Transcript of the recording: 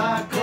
like